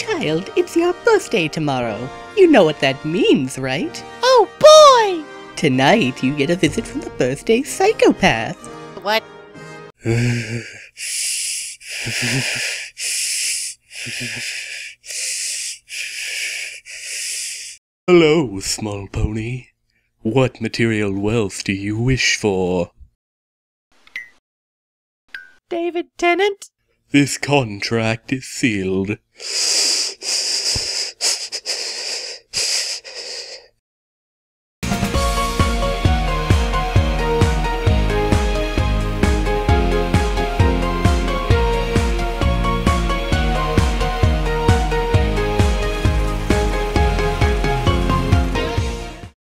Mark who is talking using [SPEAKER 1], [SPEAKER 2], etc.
[SPEAKER 1] Child, it's your birthday tomorrow. You know what that means, right?
[SPEAKER 2] Oh boy!
[SPEAKER 1] Tonight, you get a visit from the birthday psychopath.
[SPEAKER 2] What?
[SPEAKER 3] Hello, small pony. What material wealth do you wish for?
[SPEAKER 2] David Tennant?
[SPEAKER 3] This contract is sealed.